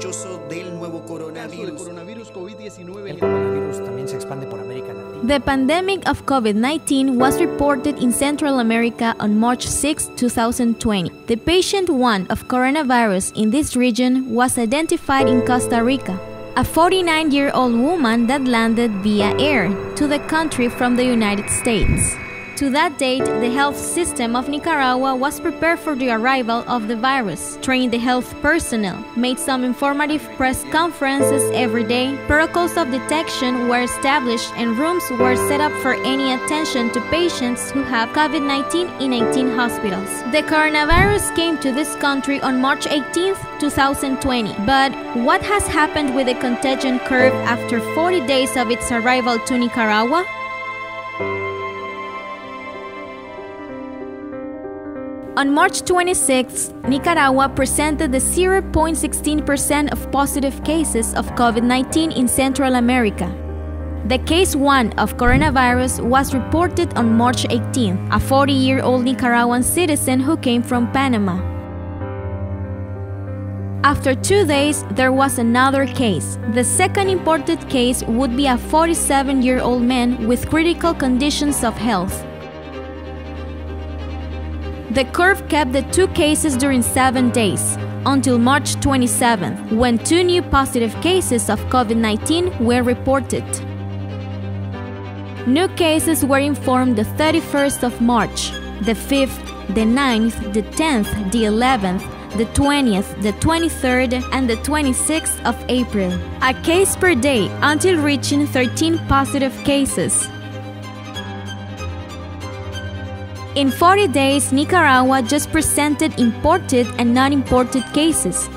sospechoso del nuevo coronavirus. El coronavirus también se expande por América Latina. The pandemic of COVID 19 was reported in Central America on March 6, 2020. The patient one of coronavirus in this region was identified in Costa Rica, a 49 year old woman that landed via air to the country from the United States. To that date, the health system of Nicaragua was prepared for the arrival of the virus, trained the health personnel, made some informative press conferences every day, protocols of detection were established, and rooms were set up for any attention to patients who have COVID 19 in 18 hospitals. The coronavirus came to this country on March 18, 2020. But what has happened with the contagion curve after 40 days of its arrival to Nicaragua? On March 26, Nicaragua presented the 0.16% of positive cases of COVID 19 in Central America. The case 1 of coronavirus was reported on March 18, a 40 year old Nicaraguan citizen who came from Panama. After two days, there was another case. The second imported case would be a 47 year old man with critical conditions of health. The curve kept the two cases during seven days, until March 27, when two new positive cases of COVID 19 were reported. New cases were informed the 31st of March, the 5th, the 9th, the 10th, the 11th, the 20th, the 23rd, and the 26th of April. A case per day until reaching 13 positive cases. In 40 days, Nicaragua just presented imported and non imported cases.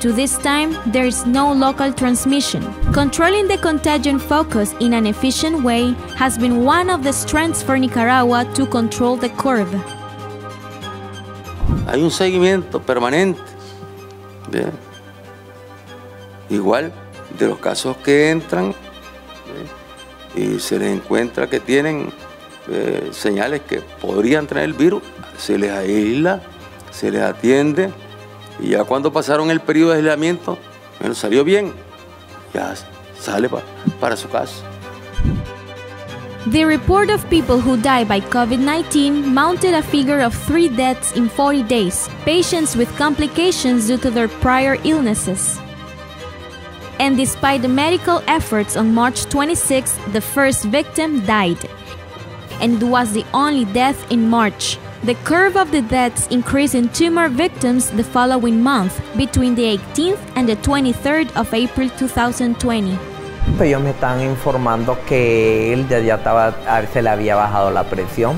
To this time, there is no local transmission. Controlling the contagion focus in an efficient way has been one of the strengths for Nicaragua to control the curve. Hay un seguimiento permanente. ¿ve? Igual de los casos que entran ¿ve? y se les encuentra que tienen eh, señales que podrían tener el virus, se les aísla, se les atiende y ya cuando pasaron el periodo de aislamiento, bueno, salió bien, ya sale pa- para su casa. The report of people who die by COVID 19 mounted a figure of three deaths in 40 days, patients with complications due to their prior illnesses. And despite the medical efforts on March 26, the first victim died. And it was the only death in March. The curve of the deaths increased in two more victims the following month, between the 18th and the 23rd of April 2020. Ellos me están informando que él ya, ya estaba, a él se le había bajado la presión,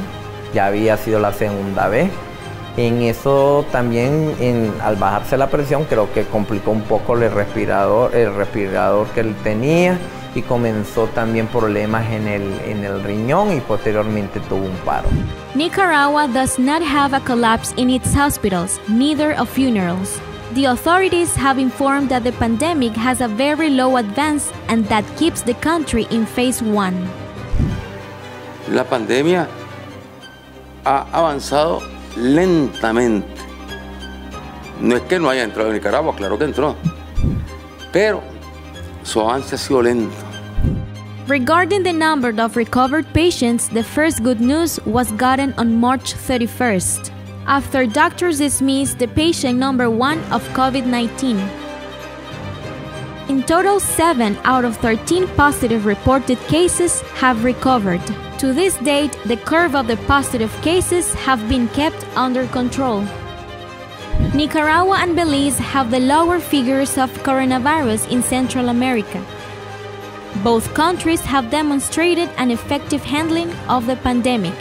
ya había sido la segunda vez. En eso también, en- al bajarse la presión, creo que complicó un poco el respirador, el respirador que él tenía y comenzó también problemas en el, en el riñón y posteriormente tuvo un paro. Nicaragua does not have a collapse in its hospitals, neither of funerals. The authorities have informed that the pandemic has a very low advance and that keeps the country in phase 1. La pandemia ha avanzado lentamente. No es que no haya entrado en Nicaragua, claro que entró, pero su avance ha sido lento. Regarding the number of recovered patients, the first good news was gotten on March 31st, after doctors dismissed the patient number 1 of COVID 19. In total, 7 out of 13 positive reported cases have recovered. To this date, the curve of the positive cases have been kept under control. Nicaragua and Belize have the lower figures of coronavirus in Central America. Both countries have demonstrated an effective handling of the pandemic.